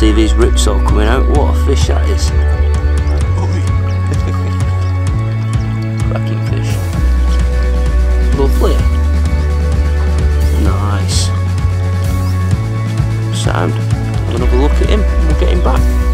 see these rips all coming out. What a fish that is. Cracking fish. Lovely. Nice. Sound. Have another look at him. We'll get him back.